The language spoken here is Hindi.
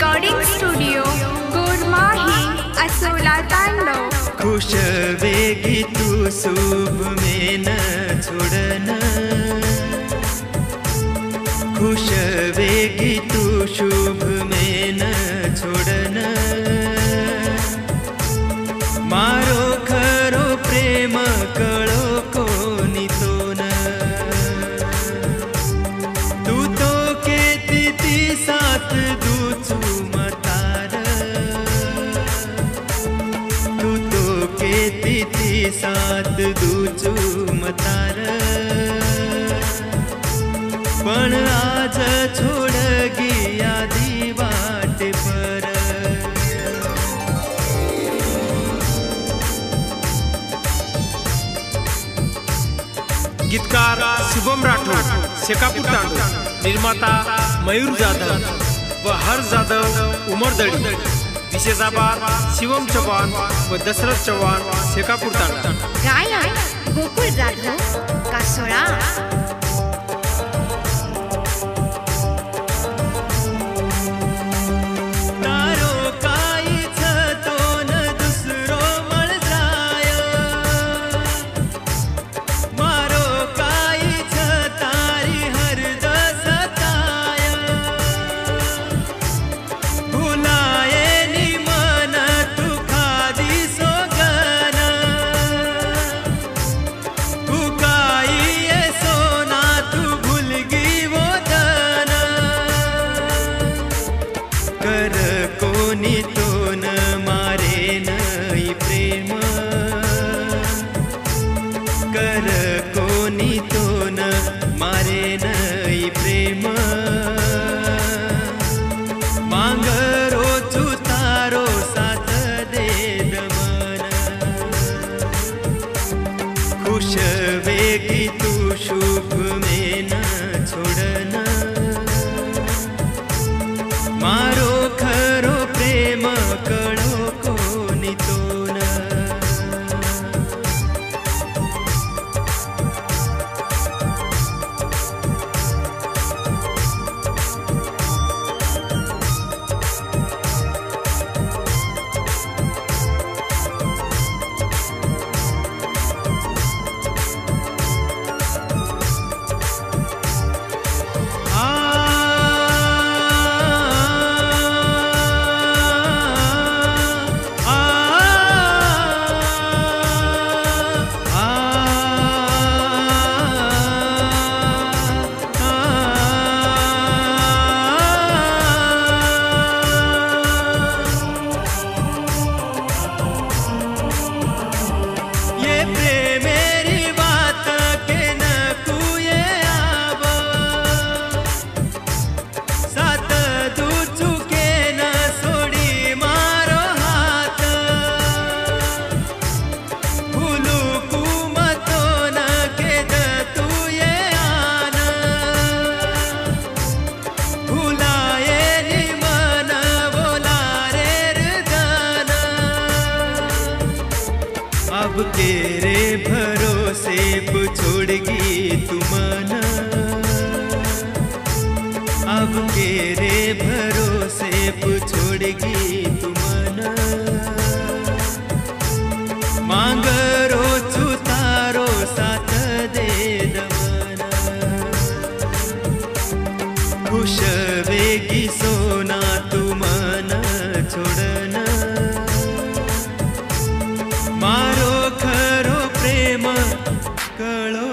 रेकॉर्डिंग स्टुडिओ गोडमाही असोला खुश वेगी तू शुभ में न छोड़ना। खुश वेगी तू शुभ में न केती ती साथ दूचू मतार। पण आज छोड गिया दी पर। गीतकार शुभम राठोड शेकापूर निर्माता मयूर जाधव व हर जाधव उमरदडी। विशेष आभार शिवम चव्हाण व दशरथ चव्हाण शेकापूर तांडा गायक गोकुळ जाधव शुभ अब तेरे भरोसे छोड़गी तुमना अब तेरे भरोसे छोड़गी तुमना मांग रो तारो साथ दे दमन ಪ್ರೇಮ ಕಳೋ